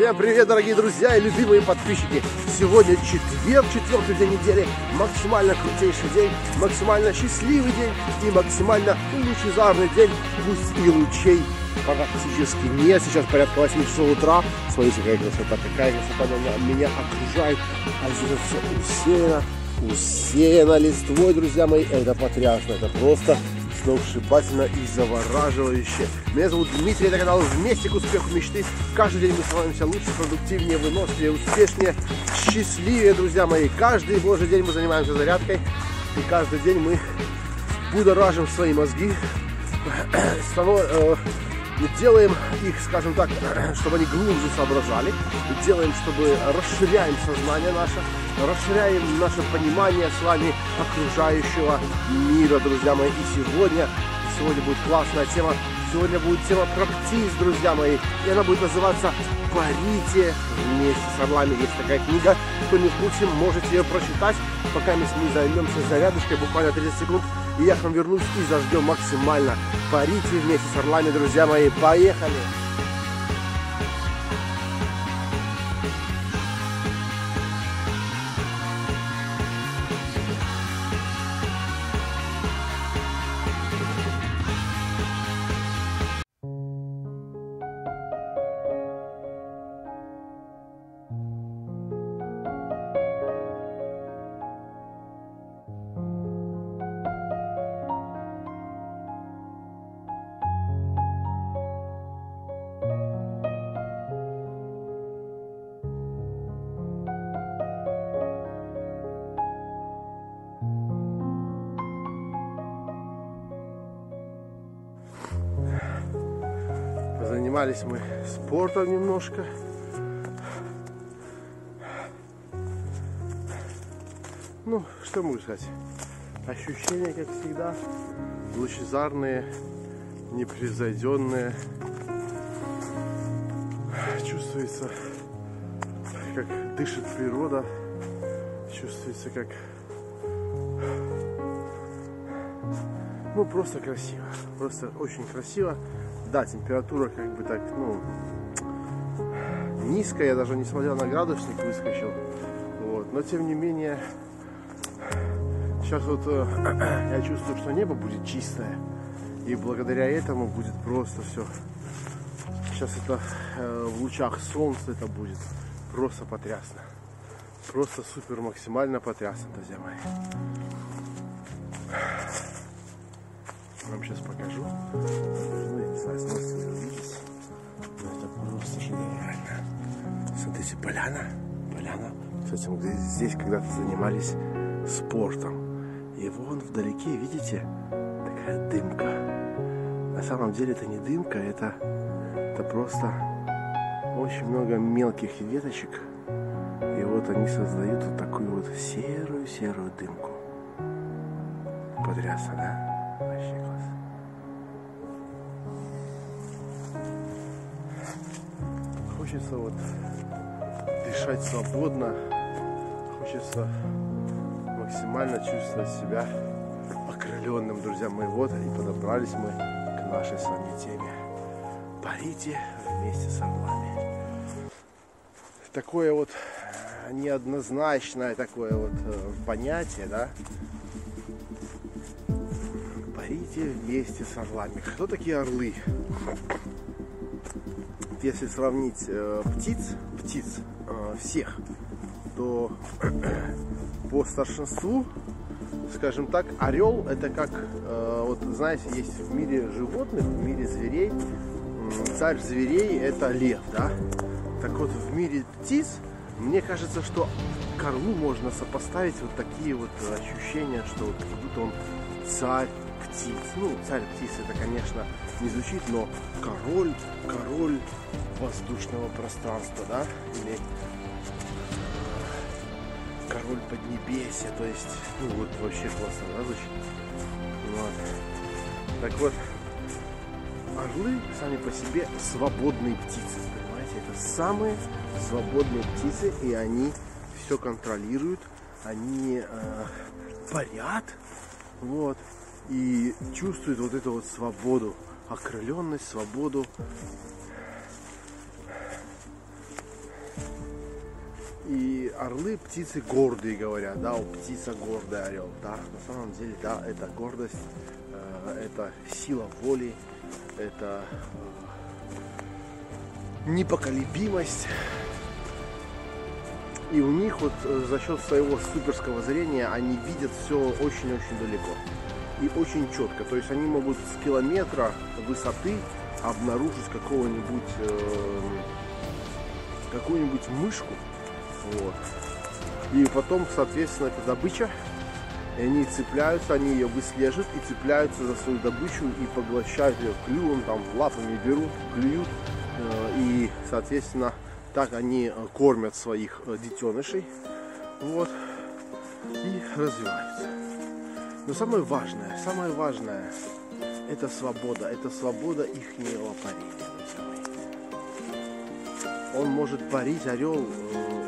Всем привет, дорогие друзья и любимые подписчики! Сегодня четверг, четвертый день недели, максимально крутейший день, максимально счастливый день и максимально лучезарный день, пусть и лучей практически нет. Сейчас порядка 8 часов утра. Смотрите, какая красота, какая красота меня окружает. А здесь все усеяно, усеяно листвой, друзья мои. Это потрясно, это просто сногсшибательно и завораживающе. Меня зовут Дмитрий, это канал «Вместе к успеху мечты». Каждый день мы становимся лучше, продуктивнее, выносливее, успешнее, счастливее, друзья мои. Каждый божий день мы занимаемся зарядкой. И каждый день мы будоражим свои мозги, э, делаем их, скажем так, чтобы они глубже соображали, делаем, чтобы расширяем сознание наше, расширяем наше понимание с вами окружающего мира, друзья мои. И сегодня, сегодня будет классная тема, сегодня будет тема про птиц, друзья мои, и она будет называться «Парите вместе с орлами». Есть такая книга, кто не в курсе, можете ее прочитать, пока мы займемся зарядочкой, буквально 30 секунд, и я к вам вернусь и заждем максимально. Парите вместе с орлами, друзья мои, поехали! Занимались мы спортом немножко. Ну, что могу сказать? Ощущения, как всегда, лучезарные, непревзойденные. Чувствуется, как дышит природа. Чувствуется, как... Ну, просто красиво. Просто очень красиво да, температура как бы так, ну, низкая, я даже несмотря на градусник выскочил. Вот. Но тем не менее, сейчас вот э, я чувствую, что небо будет чистое. И благодаря этому будет просто все. Сейчас это э, в лучах солнца это будет просто потрясно. Просто супер максимально потрясно, друзья мои. Вам сейчас покажу. Ну, шедеврально. Смотрите, поляна. Поляна. Кстати, мы здесь когда-то занимались спортом. И вон вдалеке, видите, такая дымка. На самом деле это не дымка, это, это просто очень много мелких веточек. И вот они создают вот такую вот серую-серую дымку. Потрясно, да? Хочется вот дышать свободно. Хочется максимально чувствовать себя окрыленным, друзья мои. Вот и подобрались мы к нашей с вами теме. Парите вместе с орлами. Такое вот неоднозначное такое вот э, понятие, да, парите вместе с орлами. Кто такие орлы? Если сравнить э, птиц, птиц э, всех, то по старшинству, скажем так, орел это как, э, вот знаете, есть в мире животных, в мире зверей, царь зверей это лев, да? Так вот, в мире птиц, мне кажется, что к орлу можно сопоставить вот такие вот ощущения, что вот как будто он царь птиц. Ну, царь птиц это, конечно, не звучит, но король, король воздушного пространства, да, или король Поднебесья, то есть, ну вот вообще классно, да, звучит? Вот. Так вот, орлы сами по себе свободные птицы, понимаете? Это самые свободные птицы, и они все контролируют, они э, парят, вот, и чувствует вот эту вот свободу, окрыленность, свободу. орлы птицы гордые, говорят, да, у птица гордый орел. Да, на самом деле, да, это гордость, э, это сила воли, это э, непоколебимость. И у них вот э, за счет своего суперского зрения они видят все очень-очень далеко и очень четко. То есть они могут с километра высоты обнаружить какого-нибудь э, какую-нибудь мышку. Вот. И потом, соответственно, это добыча. И они цепляются, они ее выслеживают и цепляются за свою добычу и поглощают ее клювом, там лапами берут, клюют. Э, и, соответственно, так они э, кормят своих э, детенышей. Вот. И развиваются. Но самое важное, самое важное, это свобода. Это свобода их парения. Он может парить, орел,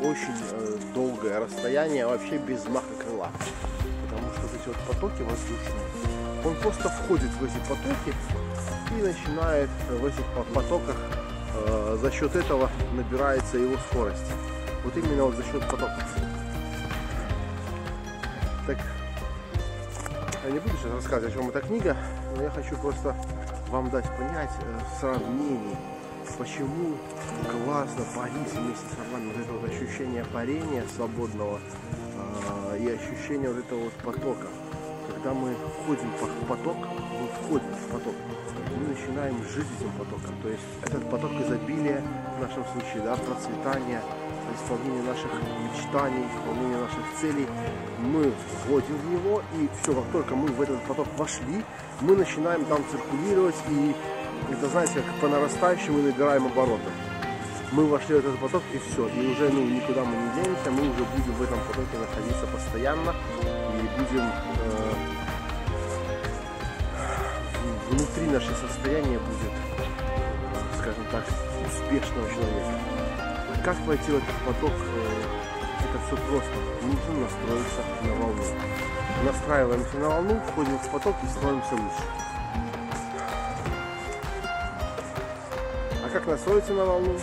очень долгое расстояние, вообще без маха крыла. Потому что вот эти вот потоки воздушные, он просто входит в эти потоки и начинает в этих потоках э, за счет этого набирается его скорость. Вот именно вот за счет потоков. Я не буду сейчас рассказывать, о чем эта книга, но я хочу просто вам дать понять э, в сравнении, почему классно парить вместе с орлами. Вот это вот ощущение парения свободного э, и ощущение вот этого вот потока. Когда мы входим в поток, мы входим в поток, мы начинаем жить этим потоком. То есть этот поток изобилия, в нашем случае, да, процветания, исполнения наших мечтаний, исполнения наших целей, мы входим в него, и все, как только мы в этот поток вошли, мы начинаем там циркулировать, и это, знаете, как по нарастающей мы набираем обороты. Мы вошли в этот поток, и все, и уже ну, никуда мы не денемся, мы уже будем в этом потоке находиться постоянно, и будем э, внутри наше состояние будет, скажем так, успешного человека. Как войти в этот поток? Э, это все просто. Нужно настроиться на волну. Настраиваемся на волну, входим в поток и становимся лучше. А как настроиться на волну?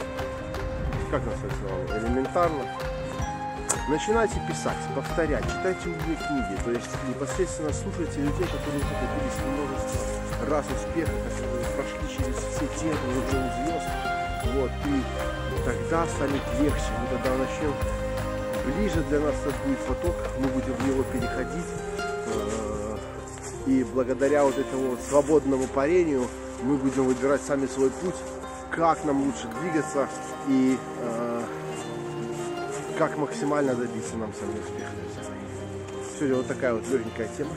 Как настроиться на волну? Элементарно. Начинайте писать, повторять, читайте умные книги, то есть непосредственно слушайте людей, которые уже добились множества раз успеха, которые прошли через все тернии уже звезд. Вот, и тогда станет легче, мы тогда начнем ближе для нас будет поток, мы будем в него переходить. Э, и благодаря вот этому вот свободному парению мы будем выбирать сами свой путь, как нам лучше двигаться и э, как максимально добиться нам сами успеха. Сегодня вот такая вот легенькая тема.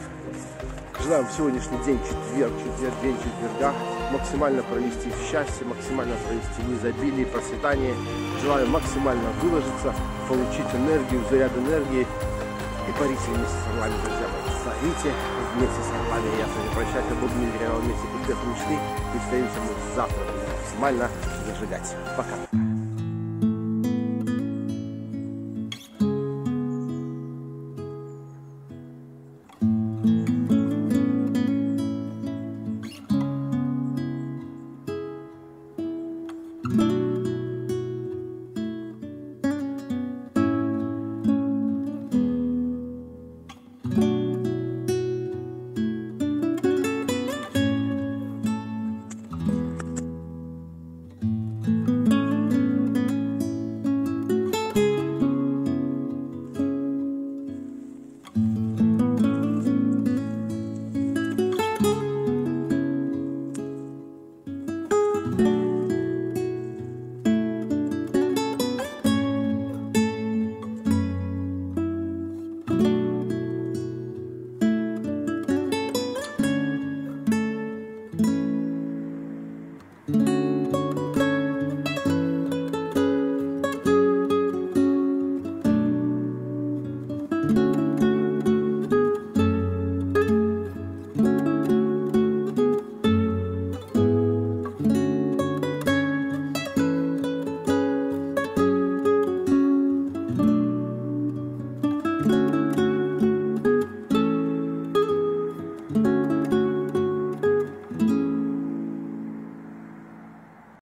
Желаем сегодняшний день, четверг, четверг, день четверга, максимально провести в счастье, максимально провести в изобилии, процветание. Желаю максимально выложиться, получить энергию, заряд энергии и парить вместе с орлами, друзья мои. Смотрите вместе с орлами. Я с вами прощаюсь, был Дмитрий канал вместе успех мечты. И встретимся мы завтра. Максимально зажигать. Пока.